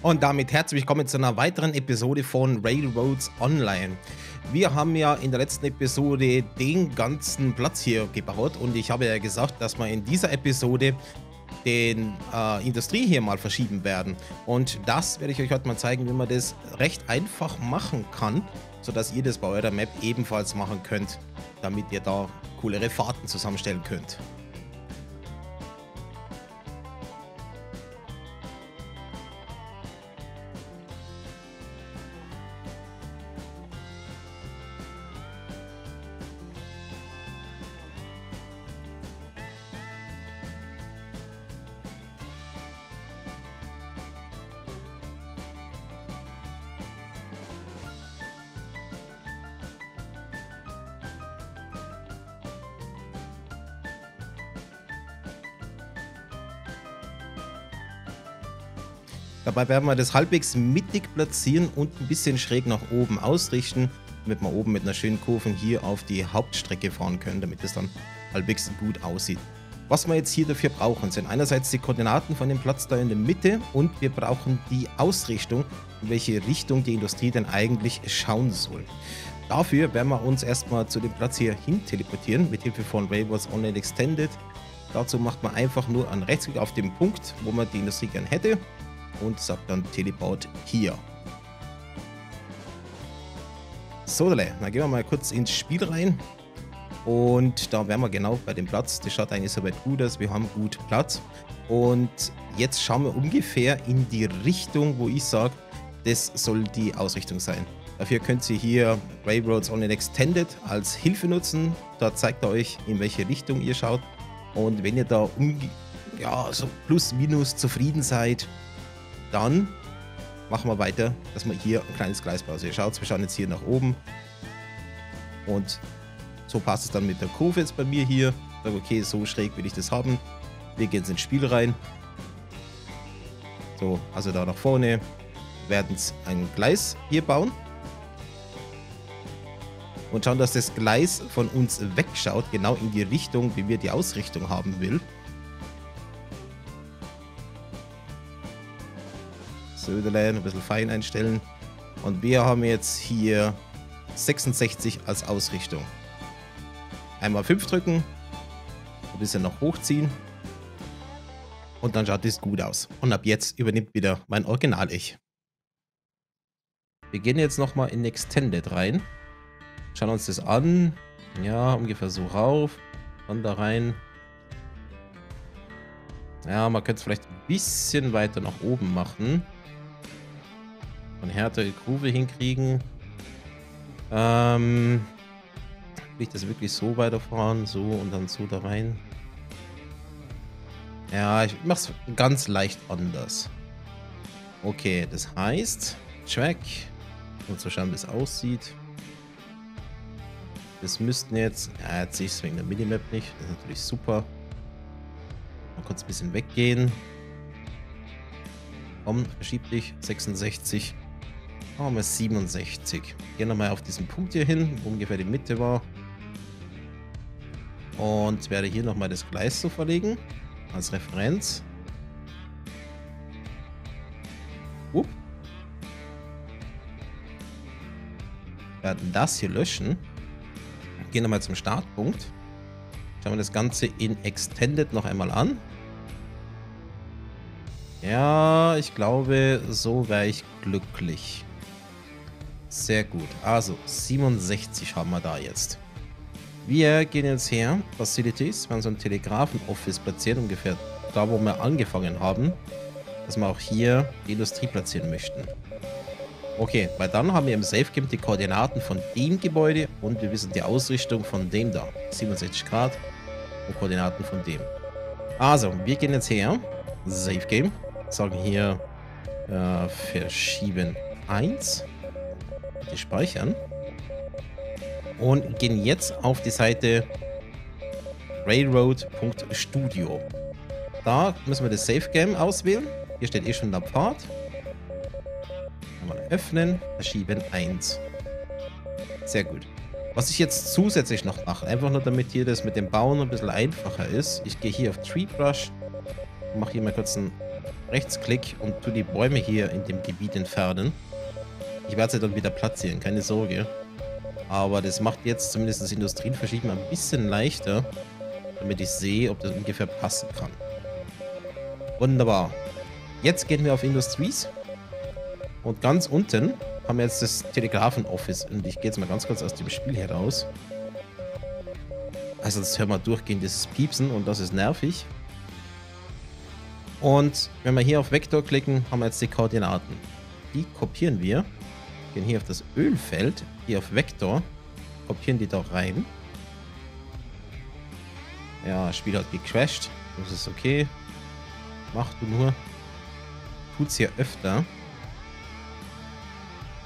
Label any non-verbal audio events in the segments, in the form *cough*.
Und damit herzlich willkommen zu einer weiteren Episode von Railroads Online. Wir haben ja in der letzten Episode den ganzen Platz hier gebaut und ich habe ja gesagt, dass wir in dieser Episode den äh, Industrie hier mal verschieben werden. Und das werde ich euch heute mal zeigen, wie man das recht einfach machen kann, sodass ihr das bei eurer Map ebenfalls machen könnt, damit ihr da coolere Fahrten zusammenstellen könnt. Dabei werden wir das halbwegs mittig platzieren und ein bisschen schräg nach oben ausrichten, damit wir oben mit einer schönen Kurve hier auf die Hauptstrecke fahren können, damit es dann halbwegs gut aussieht. Was wir jetzt hier dafür brauchen, sind einerseits die Koordinaten von dem Platz da in der Mitte und wir brauchen die Ausrichtung, in welche Richtung die Industrie denn eigentlich schauen soll. Dafür werden wir uns erstmal zu dem Platz hier hin teleportieren, mit Hilfe von Railroads Online Extended. Dazu macht man einfach nur einen Rechtsklick auf den Punkt, wo man die Industrie gern hätte und sagt dann Teleport hier. So, dann gehen wir mal kurz ins Spiel rein. Und da wären wir genau bei dem Platz. Das schaut eigentlich soweit gut aus. Wir haben gut Platz. Und jetzt schauen wir ungefähr in die Richtung, wo ich sage, das soll die Ausrichtung sein. Dafür könnt ihr hier Railroads Online Extended als Hilfe nutzen. Da zeigt er euch, in welche Richtung ihr schaut. Und wenn ihr da um, ja, so plus minus zufrieden seid, dann machen wir weiter, dass wir hier ein kleines Gleis bauen. Also ihr schaut, wir schauen jetzt hier nach oben. Und so passt es dann mit der Kurve jetzt bei mir hier. Sag, okay, so schräg will ich das haben. Wir gehen jetzt ins Spiel rein. So, also da nach vorne werden ein Gleis hier bauen. Und schauen, dass das Gleis von uns wegschaut, genau in die Richtung, wie wir die Ausrichtung haben will. Söderlein, ein bisschen fein einstellen. Und wir haben jetzt hier 66 als Ausrichtung. Einmal 5 drücken, ein bisschen noch hochziehen und dann schaut es gut aus. Und ab jetzt übernimmt wieder mein Original-Ich. Wir gehen jetzt nochmal in Extended rein. Schauen uns das an. Ja, ungefähr so rauf. Dann da rein. Ja, man könnte es vielleicht ein bisschen weiter nach oben machen von härtere Groove hinkriegen. Ähm, will ich das wirklich so weiterfahren? So und dann so da rein? Ja, ich mach's ganz leicht anders. Okay, das heißt, Track. Und so schauen, wie es aussieht. Das müssten jetzt, ja, jetzt sehe ich es wegen der Minimap nicht. Das ist natürlich super. Mal kurz ein bisschen weggehen. Komm, verschieb dich. 66. Machen wir 67. Gehen nochmal auf diesen Punkt hier hin, wo ungefähr die Mitte war. Und werde hier nochmal das Gleis so verlegen. Als Referenz. Upp. Werden das hier löschen. Gehen nochmal zum Startpunkt. Schauen wir das Ganze in Extended noch einmal an. Ja, ich glaube, so wäre ich glücklich. Sehr gut. Also 67 haben wir da jetzt. Wir gehen jetzt her, Facilities, wir haben so ein Telegrafen-Office platziert, ungefähr da, wo wir angefangen haben, dass wir auch hier die Industrie platzieren möchten. Okay, weil dann haben wir im Safe Game die Koordinaten von dem Gebäude und wir wissen die Ausrichtung von dem da. 67 Grad und Koordinaten von dem. Also, wir gehen jetzt her, Safe Game, sagen hier äh, verschieben 1 die speichern. Und gehen jetzt auf die Seite railroad.studio. Da müssen wir das Safe Game auswählen. Hier steht eh schon der Pfad. Mal öffnen, verschieben 1. Sehr gut. Was ich jetzt zusätzlich noch mache, einfach nur damit hier das mit dem Bauen ein bisschen einfacher ist. Ich gehe hier auf Tree Brush, mache hier mal kurz einen Rechtsklick und tue die Bäume hier in dem Gebiet entfernen. Ich werde sie dann wieder platzieren, keine Sorge. Aber das macht jetzt zumindest das Industrienverschieben ein bisschen leichter, damit ich sehe, ob das ungefähr passen kann. Wunderbar. Jetzt gehen wir auf Industries. Und ganz unten haben wir jetzt das Telegrafen-Office. Und ich gehe jetzt mal ganz kurz aus dem Spiel heraus. Also das hören wir durchgehend dieses Piepsen und das ist nervig. Und wenn wir hier auf Vektor klicken, haben wir jetzt die Koordinaten. Die kopieren wir. Gehen hier auf das Ölfeld, hier auf Vektor, kopieren die da rein. Ja, Spiel hat gecrashed. Das ist okay. Mach du nur. Tut's hier öfter.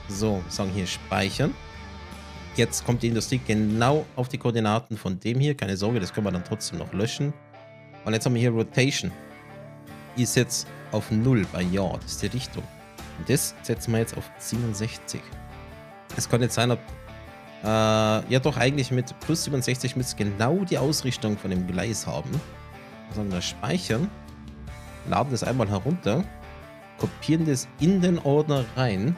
So, sagen hier speichern. Jetzt kommt die Industrie genau auf die Koordinaten von dem hier. Keine Sorge, das können wir dann trotzdem noch löschen. Und jetzt haben wir hier Rotation. Die ist jetzt auf 0 bei Ja, das ist die Richtung. Und das setzen wir jetzt auf 67. Es kann jetzt sein, ob... Äh, ja doch, eigentlich mit plus 67 müsste genau die Ausrichtung von dem Gleis haben. Sagen wir speichern. Laden das einmal herunter. Kopieren das in den Ordner rein,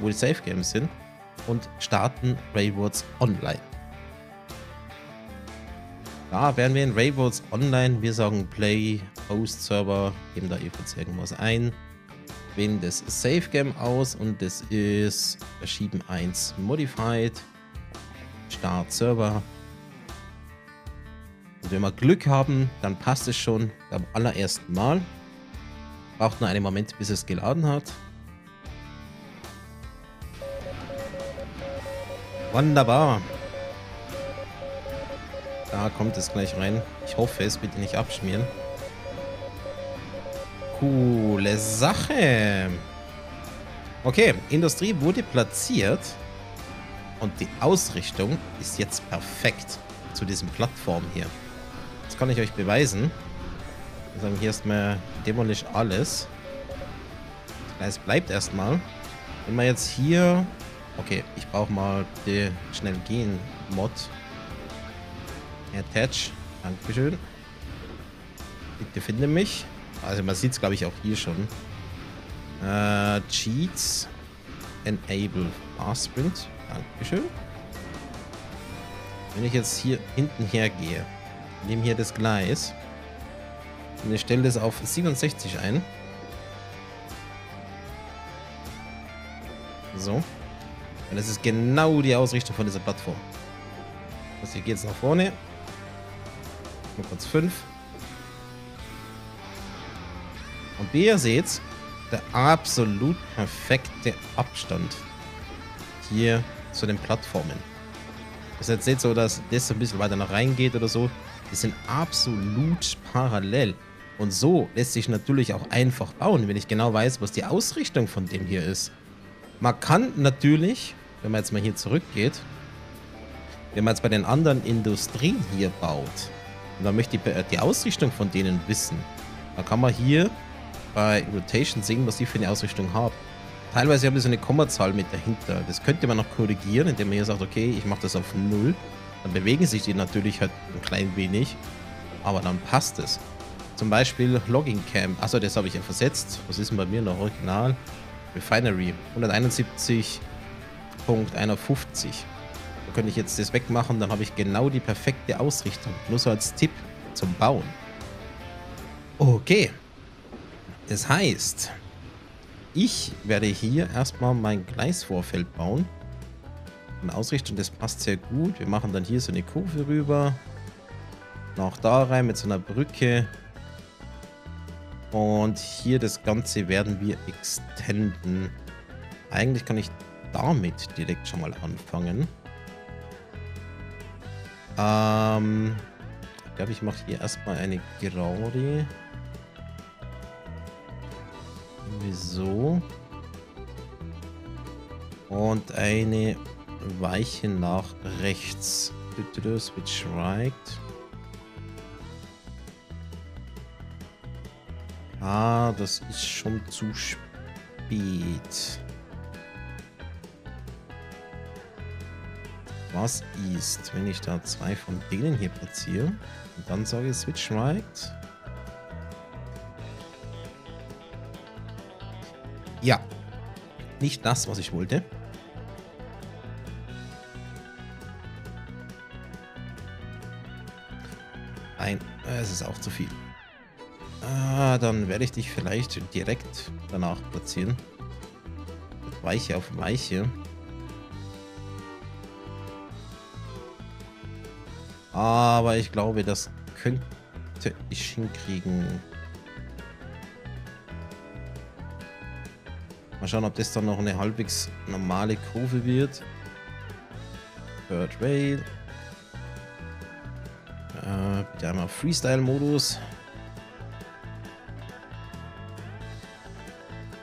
wo die Safe Games sind. Und starten Railroads Online. Da werden wir in Railroads Online, wir sagen Play, Host Server, geben da jeweils irgendwas ein wählen das Save Game aus und das ist Verschieben 1 Modified. Start Server. Und wenn wir Glück haben, dann passt es schon beim allerersten Mal. Braucht nur einen Moment, bis es geladen hat. Wunderbar. Da kommt es gleich rein. Ich hoffe es, bitte nicht abschmieren. Coole Sache. Okay, Industrie wurde platziert. Und die Ausrichtung ist jetzt perfekt zu diesem Plattform hier. Das kann ich euch beweisen. Wir sagen hier erstmal demolish alles. Es bleibt erstmal. Wenn wir jetzt hier... Okay, ich brauche mal die schnell gehen Mod. Attach. Dankeschön. Bitte finde mich. Also man sieht es, glaube ich, auch hier schon. Äh, Cheats. Enable Fast Sprint. Dankeschön. Wenn ich jetzt hier hinten hergehe, nehme hier das Gleis und ich stelle das auf 67 ein. So. Und das ist genau die Ausrichtung von dieser Plattform. Also hier geht es nach vorne. Nur kurz 5. Und wie ihr seht, der absolut perfekte Abstand hier zu den Plattformen. Das ist jetzt nicht so, dass das ein bisschen weiter nach reingeht oder so. Die sind absolut parallel. Und so lässt sich natürlich auch einfach bauen, wenn ich genau weiß, was die Ausrichtung von dem hier ist. Man kann natürlich, wenn man jetzt mal hier zurückgeht, wenn man jetzt bei den anderen Industrien hier baut, und man möchte die, die Ausrichtung von denen wissen, dann kann man hier bei Rotation sehen, was die für eine Ausrichtung haben. Teilweise haben die so eine Kommazahl mit dahinter. Das könnte man noch korrigieren, indem man hier sagt, okay, ich mache das auf 0. Dann bewegen sich die natürlich halt ein klein wenig, aber dann passt es. Zum Beispiel Logging Camp. Achso, das habe ich ja versetzt. Was ist denn bei mir noch original? Refinery 171.51. Da könnte ich jetzt das wegmachen, dann habe ich genau die perfekte Ausrichtung. Nur so als Tipp zum Bauen. Okay. Das heißt, ich werde hier erstmal mein Gleisvorfeld bauen. Eine Ausrichtung, das passt sehr gut. Wir machen dann hier so eine Kurve rüber. Noch da rein mit so einer Brücke. Und hier das Ganze werden wir extenden. Eigentlich kann ich damit direkt schon mal anfangen. Ähm, ich glaube, ich mache hier erstmal eine Gerade. So. Und eine Weiche nach rechts. Switch right. Ah, das ist schon zu spät. Was ist, wenn ich da zwei von denen hier platziere und dann sage Switch right? Nicht das, was ich wollte. Nein, es ist auch zu viel. Ah, dann werde ich dich vielleicht direkt danach platzieren. Weiche auf Weiche. Aber ich glaube, das könnte ich hinkriegen. Mal schauen, ob das dann noch eine halbwegs normale Kurve wird. Third Rail. Äh, bitte einmal Freestyle-Modus.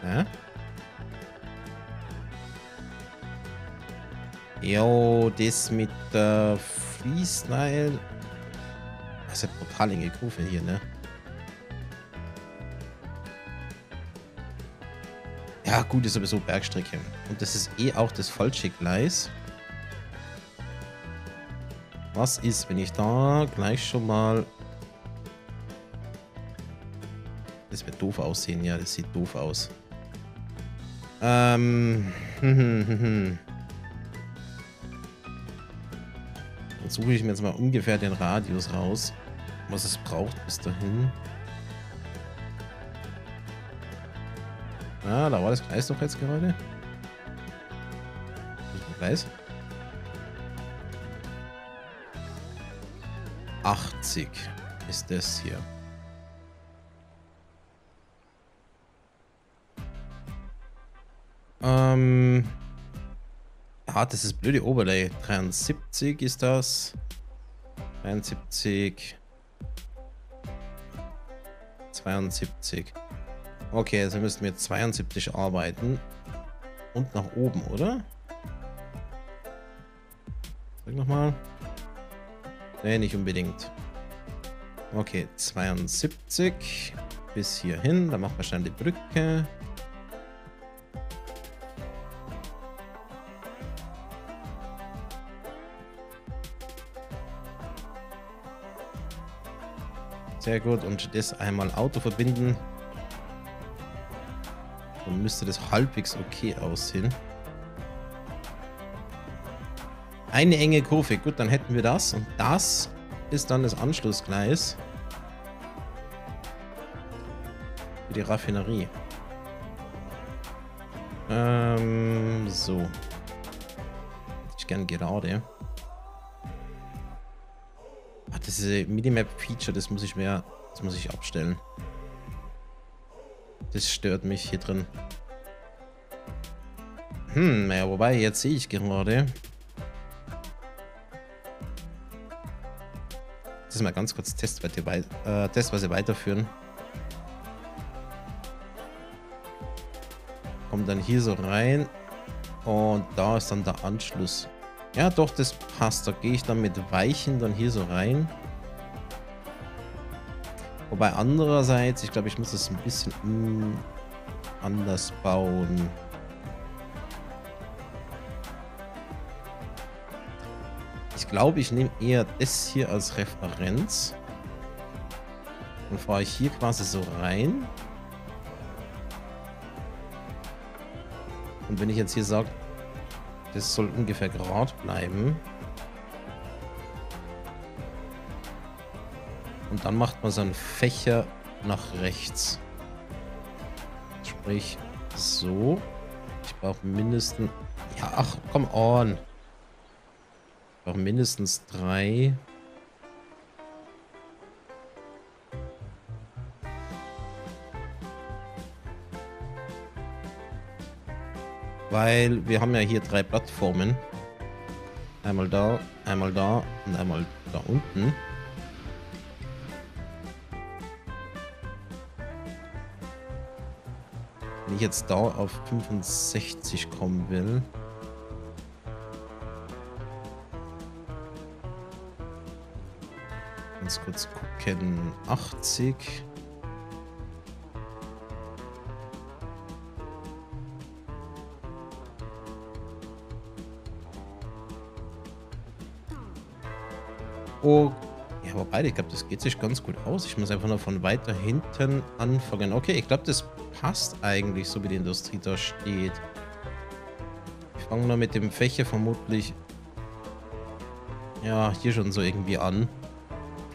Ja. Jo, das mit der Freestyle. Das ist ja brutal enge Kurve hier, ne? Ja, gut, ist sowieso Bergstrecke. Und das ist eh auch das falsche Gleis. Was ist, wenn ich da gleich schon mal... Das wird doof aussehen, ja, das sieht doof aus. Ähm... Dann suche ich mir jetzt mal ungefähr den Radius raus, was es braucht bis dahin. Ah, da war das Gleis doch jetzt gerade. Gleis? 80 ist das hier. Ähm. Ah, das ist blöde Overlay. 73 ist das. 73. 72. Okay, also müssten wir 72 arbeiten. Und nach oben, oder? Sag nochmal. Nee, nicht unbedingt. Okay, 72 bis hierhin. Dann machen wir schnell die Brücke. Sehr gut. Und das einmal Auto verbinden. Dann müsste das halbwegs okay aussehen. Eine enge Kurve. Gut, dann hätten wir das. Und das ist dann das Anschlussgleis. Für die Raffinerie. Ähm, so. Ich gern gerade. Ach, das ist Minimap-Feature, das muss ich mehr, das muss ich abstellen. Das stört mich hier drin. Hm, naja, wobei, jetzt sehe ich gerade. Das ist mal ganz kurz testweise, äh, testweise weiterführen. Kommt dann hier so rein. Und da ist dann der Anschluss. Ja, doch, das passt. Da gehe ich dann mit Weichen dann hier so rein. Wobei andererseits, ich glaube, ich muss das ein bisschen mm, anders bauen. Ich glaube, ich nehme eher das hier als Referenz. Dann fahre ich hier quasi so rein. Und wenn ich jetzt hier sage, das soll ungefähr gerade bleiben. Und dann macht man so einen Fächer nach rechts. Sprich, so. Ich brauche mindestens... Ja, ach, come on. Ich brauche mindestens drei. Weil wir haben ja hier drei Plattformen. Einmal da, einmal da und einmal da unten. Wenn ich jetzt da auf 65 kommen will. Ganz kurz gucken. 80. Oh, ja, wobei, ich glaube, das geht sich ganz gut aus. Ich muss einfach nur von weiter hinten anfangen. Okay, ich glaube, das passt eigentlich, so wie die Industrie da steht. fangen wir mit dem Fächer vermutlich ja, hier schon so irgendwie an.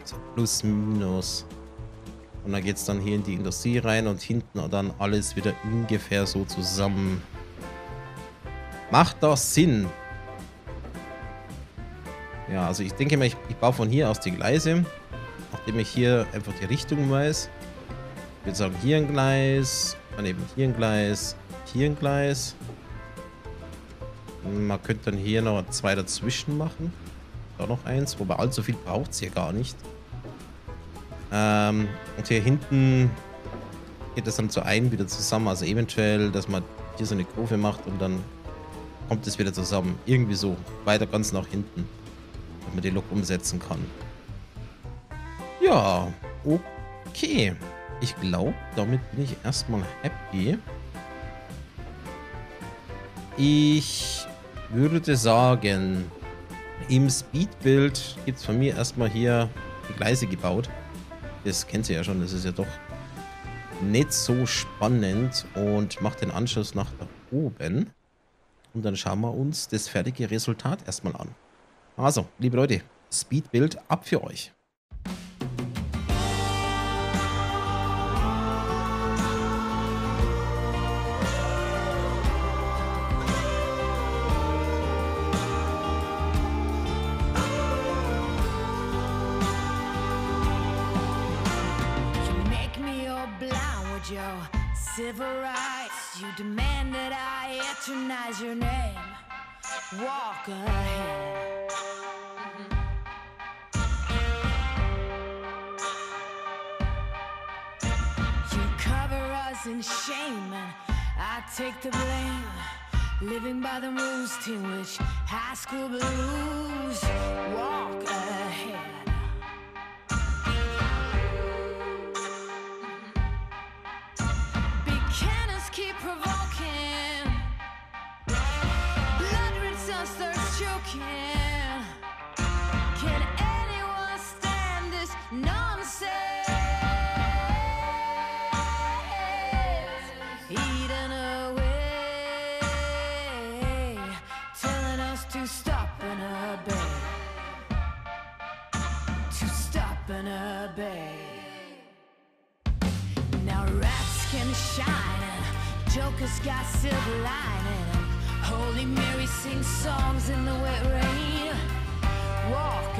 So plus, minus. Und dann geht es dann hier in die Industrie rein und hinten dann alles wieder ungefähr so zusammen. Macht das Sinn? Ja, also ich denke mal, ich, ich baue von hier aus die Gleise. Nachdem ich hier einfach die Richtung weiß. Ich würde sagen, hier ein Gleis, dann eben hier ein Gleis, hier ein Gleis. Man könnte dann hier noch zwei dazwischen machen. Da noch eins, wobei allzu viel braucht es hier gar nicht. Ähm, und hier hinten geht es dann zu einem wieder zusammen. Also eventuell, dass man hier so eine Kurve macht und dann kommt es wieder zusammen. Irgendwie so. Weiter ganz nach hinten. Damit man die Lok umsetzen kann. Ja, okay. Ich glaube, damit bin ich erstmal happy. Ich würde sagen, im Speedbild gibt es von mir erstmal hier die Gleise gebaut. Das kennt ihr ja schon, das ist ja doch nicht so spannend und macht den Anschluss nach oben. Und dann schauen wir uns das fertige Resultat erstmal an. Also, liebe Leute, Speedbild ab für euch. I your name. Walk ahead. You cover us in shame, and I take the blame. Living by the rules to which high school blues walk Jokers got silver lining. Holy Mary sings songs in the wet rain. Walk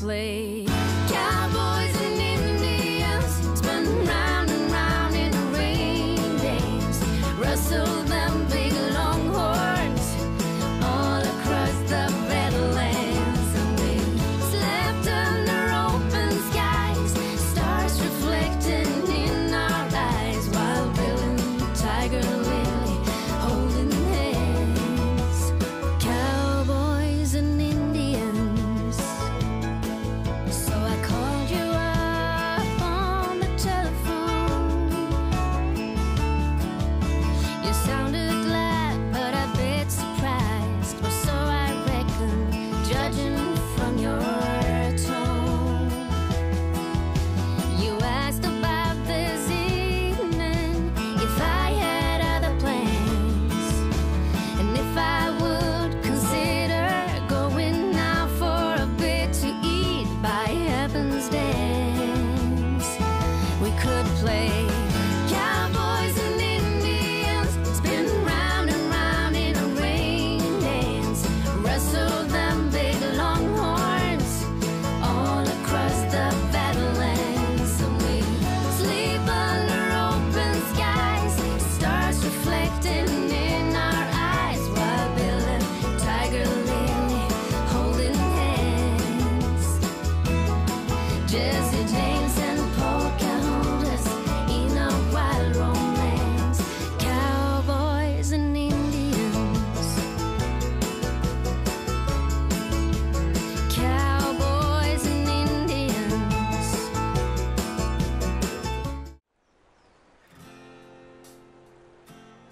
Play.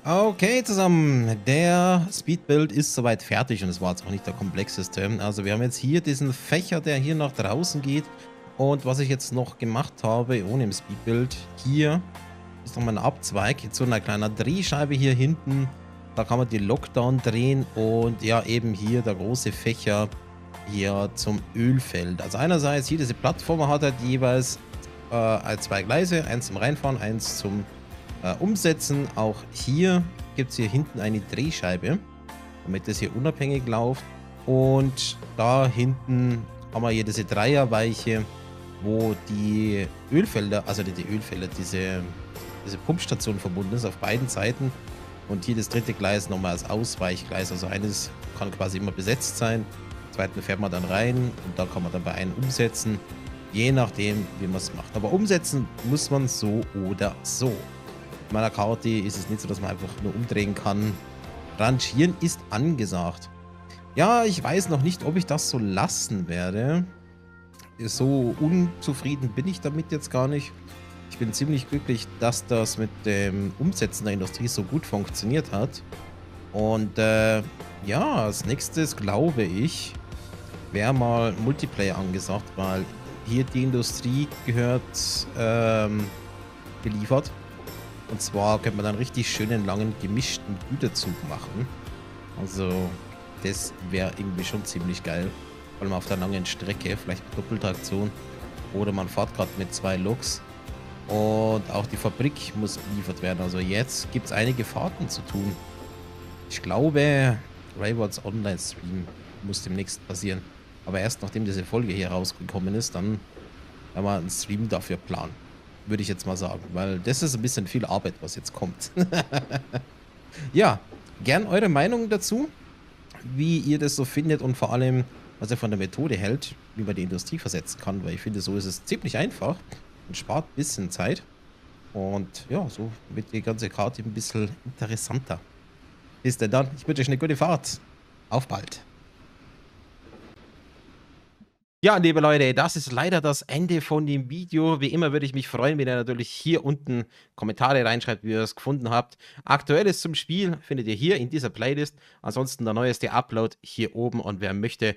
Okay, zusammen. Der Speedbuild ist soweit fertig und es war jetzt auch nicht der komplexeste. Also wir haben jetzt hier diesen Fächer, der hier nach draußen geht. Und was ich jetzt noch gemacht habe, ohne im Speedbuild, hier ist nochmal ein Abzweig zu einer kleinen Drehscheibe hier hinten. Da kann man die Lockdown drehen und ja, eben hier der große Fächer hier zum Ölfeld. Also einerseits hier diese Plattform hat halt jeweils äh, zwei Gleise, eins zum Reinfahren, eins zum äh, Umsetzen. Auch hier gibt es hier hinten eine Drehscheibe, damit das hier unabhängig läuft. Und da hinten haben wir hier diese Dreierweiche, wo die Ölfelder, also die, Ölfelder, diese, diese Pumpstation verbunden ist auf beiden Seiten. Und hier das dritte Gleis nochmal als Ausweichgleis. Also eines kann quasi immer besetzt sein. Zweiten fährt man dann rein und da kann man dann bei einem umsetzen. Je nachdem, wie man es macht. Aber umsetzen muss man so oder so. In meiner Karte ist es nicht so, dass man einfach nur umdrehen kann. Rangieren ist angesagt. Ja, ich weiß noch nicht, ob ich das so lassen werde. So unzufrieden bin ich damit jetzt gar nicht. Ich bin ziemlich glücklich, dass das mit dem Umsetzen der Industrie so gut funktioniert hat. Und äh, ja, als nächstes glaube ich, wäre mal Multiplayer angesagt, weil hier die Industrie gehört ähm, beliefert. Und zwar könnte man dann richtig schönen langen gemischten Güterzug machen. Also das wäre irgendwie schon ziemlich geil. Vor allem auf der langen Strecke, vielleicht mit Doppeltraktion. Oder man fährt gerade mit zwei Loks. Und auch die Fabrik muss beliefert werden. Also jetzt gibt es einige Fahrten zu tun. Ich glaube, Raywards Online-Stream muss demnächst passieren. Aber erst nachdem diese Folge hier rausgekommen ist, dann werden wir einen Stream dafür planen. Würde ich jetzt mal sagen. Weil das ist ein bisschen viel Arbeit, was jetzt kommt. *laughs* ja, gern eure Meinung dazu. Wie ihr das so findet und vor allem, was ihr von der Methode hält, wie man die Industrie versetzen kann. Weil ich finde, so ist es ziemlich einfach und spart ein bisschen Zeit. Und ja, so wird die ganze Karte ein bisschen interessanter. Bis denn dann. Ich wünsche euch eine gute Fahrt. Auf bald. Ja, liebe Leute, das ist leider das Ende von dem Video. Wie immer würde ich mich freuen, wenn ihr natürlich hier unten Kommentare reinschreibt, wie ihr es gefunden habt. Aktuelles zum Spiel findet ihr hier in dieser Playlist. Ansonsten der neueste Upload hier oben. Und wer möchte,